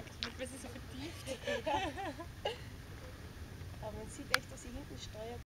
hat ich bin so vertieft. Aber man sieht echt, dass sie hinten steuert.